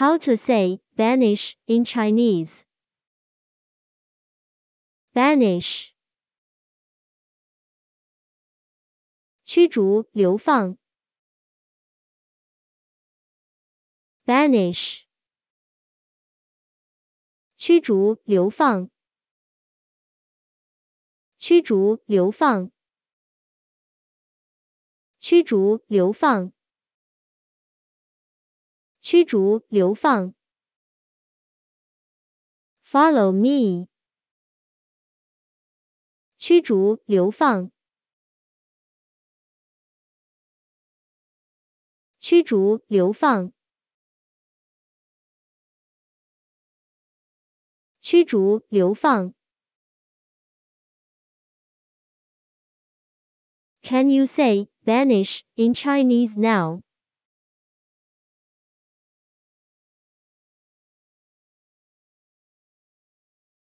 How to say banish in Chinese? Banish. 驱逐、流放。Banish. 驱逐、流放。驱逐、流放。驱逐、流放。 驱逐、流放。Follow me。驱逐、流放。驱逐、流放。驱逐、流放。Can you say banish in Chinese now?